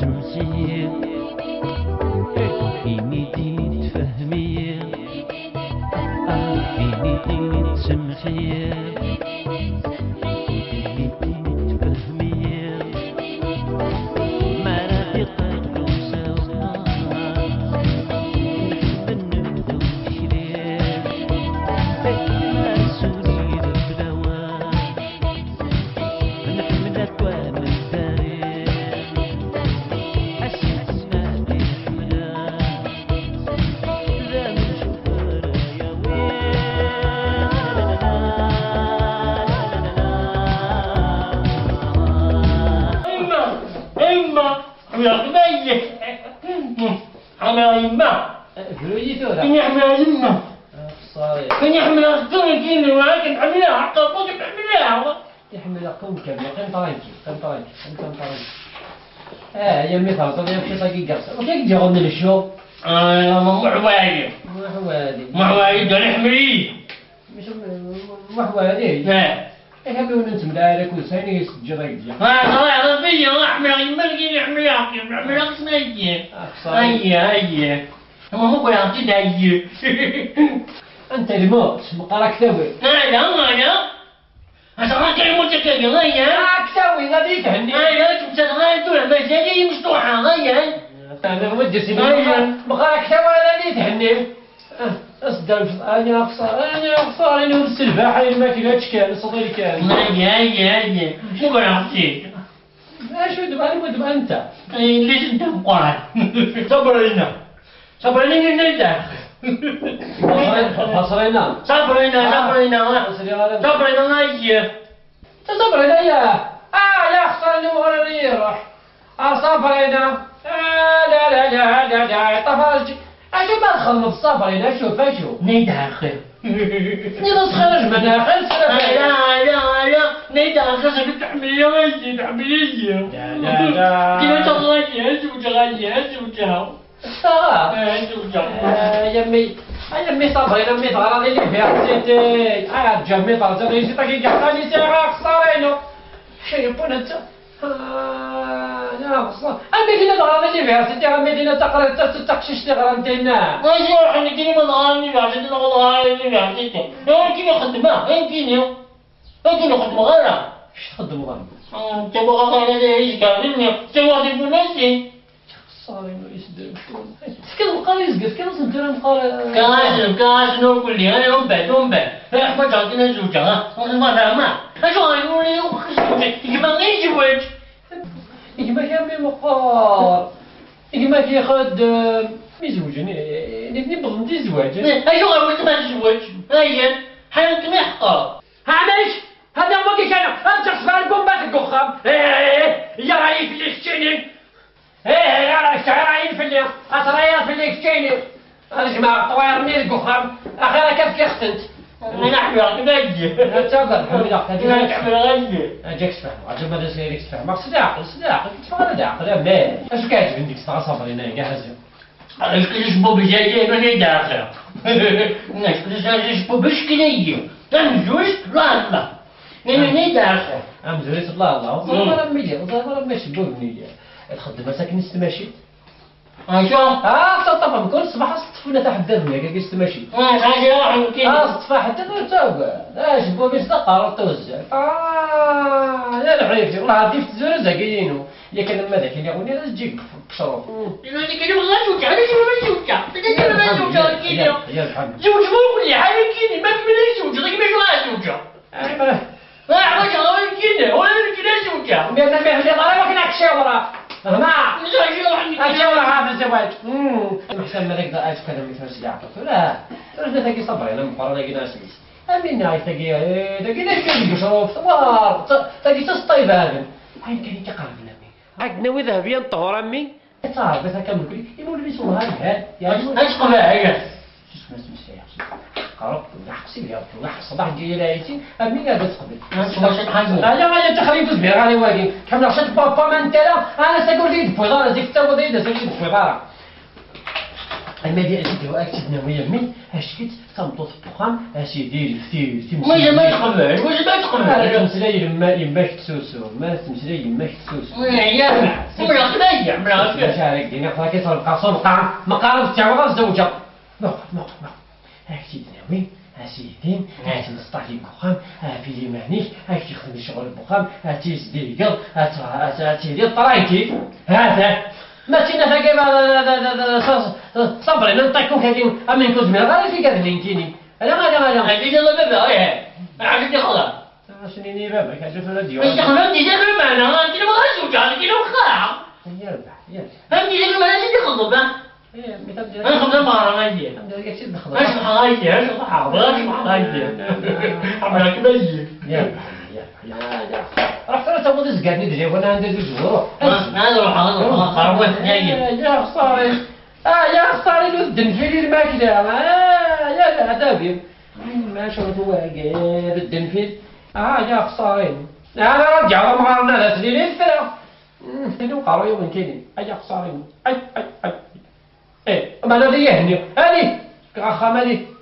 这些 يا إما فلويي ثورة كني إما صاري كني أحمل أخطر كيني ولكن أحملها حتى أطلق أحملها يحمل كم يقين طرنكي قم طرنكي قم قم طرنكي آه يمي فرطة يمشي صاقي قرصة وكيف تجي غني للشو أنا محواي ما هو هذه محواي دون احملي مش هذه ها إيه هم انت مدارك وسيني رجلي خلاص ربي أحمل إما كيني أحملها أحملها قسم أيه صاري أيه أيه هو مو بيعطينا أيه انت الموت مقالك ثوي هذا هذا أصلا كلمة هيا راك ثوي غادي تهني هيا تبتغى دول مساجي مفتوحة هيا أنا ودي سيدي ثوي غادي تهني أصدر أنا اخسر أنا اخسر أنا والسلفاحه ما كاينش كان صديري كان هيا هيا هيا مو بنعطيك اش ودب أنا ودب أنت. ليش أنت مقارن؟ صبرنا صبرنا نرجع حصرينا صبرنا صبرنا صبرنا هيا صبرينا يا. آه يا خسر اللي مغرر يروح آه صبرينا آه لا لا لا لا لا اشو ما نخلص صبرينا شوف اشو نداخل نيض خرج من داخل لا لا لا نداخل خليك تحملي هيا تحملي لا لا لا. كيف تغير؟ زوجة غير زوجها لا زوجها يمي يمي صبرينا مي تغرض اللي فيها. سيتي آه جمي طرزة ليش تاكي قحطاني ساعة خسرينو شي بون انت خسر المدينة تغرض اللي فيها سيتي المدينة تقرا تقشش تغرى انتنا واش يروح أنا كيني ما ظهرني بعد أنا والله اللي بعد أنا كيني. خدمة؟ أنا كيني؟ أنا كيني خدمة غيرها اش تخدم غرب تبغى غير هذا إيش قال لي تبغى في نفسي خسرينو يسدر سكن مقال يزقر سكن سنتر مقال كاش كاش نقول لي. أنا يوم بعد يوم بعد. احمد عطينا زوجها ما فاهمة أشو غيقول لي يجمع غير زواج يجمع كامل مقار يجمع كياخد مزوجني نبني بغندي زواج. اشو غيقول ما تزوج هيا حالك محقة علاش هذا هو كيش أنا. أنت خسران بومبات القخام يا رأي في الكشتيني إيه يا رأي رأي في اللي اطرايا في الكشتيني أنا جماعة طواير من القخام أخيرا كيف كيختنت احمل غير تقدر حمد أنا احمل غير اجاك تفهم عجب ما سيريك تفهم ما صدق عقل صدق عقل تفهم عقل يا بلاد اش كاتب عندك تاع صبري هنا جاهز الكلش بو بجاية من داخل. الناس كلش بو بشكلية كم جوش لا لا. من داخل. ام زوريت الله الله وظهر ميديا وظهر ماشي بوبني تخدم مساكن استماشي اشو آه طبعا كل صباح صطفنا تحت الدنيا كي حاجة واحد آه كده صفا حتى توقع لا شبو بيش قرار توزع. آه يا الحيف والله ضيف تزور زكيينو يا كان لما ذاك اللي غني تجيك بشروط إذا كده ما زوجة أنا كده ما كده ما زوجة كده يا الحمد زوج مو كل حاجة كده ما كمل زوجة لكن مش واحد زوجة ما أعرفش أنا كده ولا كده زوجة بيان ما في غير وكنا كشاورة ما مش عايز واحد أشاورة هذا الزواج محسن ما ذاك ضاعت كذا مثل سياقة لا رجل تاكي صبر أنا مقارنة كده سميس أمين هاي تاكي تاكي ليش كان بشروط ثوار تاكي تسطيب هذا. هاي كان يتقرب لامي عقنا وذهبيا طهور أمي. تعرف بس كمل كلي يقول لي سوى هذا؟ يا إيش قبل هي شو اسمه اسمه قربت. وحقسي لي وحق الصباح جاي لايتي أمي قاعدة تقبل واش الحاجة أنا تخلي دوز بها غادي واقي كم نخشى بابا ما انت لا أنا سأقول لي دفوي غارة زيك تا وضيد ساقول لي دفوي غارة أما دي أجي دوا أكتب نوي يمي أشكت تمطوط بخام أسيدي الفتير ما ما تقبل وإذا ما تقبل تمسلي يما يماك تسوسو ما تمسلي يماك تسوسو يا مرا خلايا مرا مش عارف دينا خلاك صار قصر مقام مقام تاعو الزوجة نو نو نو أكتب نوي أسيدين أتي نسطحي بخام في ليمانيك أكتب خدمي شغل بخام أتي زدي قل أتي دي طرايتي هذا. ما تينا فاكي صبري ننطيكو كاين أمين كوز من غير في كذا لينكيني أنا غادا غادا هذه يلا بابا إيه عرفت خلاص شنيني بابا كاجو في الراديو خلاص دي ذكر معنا انت ما غاش وجع لك لو خاع يربح يربح فهمتي انت خطب إيه مثال ديال أنا ما غادي لله كتشد إيش نخدم حغايتي إيش حاضر إيش حغايتي عمرك يجي يربح يربح رحت أنا تبغى تزقادني دجا وأنا عندي زوج ورو هذا روح هذا خربت نايم يا خساري آه يا خساري لو الدنفيل الماكلة آه يا العذابي ما شرط واقف الدنفيل آه يا خساري أنا رجع ما غارنا لا تليل الفرا هنا قارو يوم كيني اي خساري اي اي اي إيه ما أنا يهني. هاني خمالي 你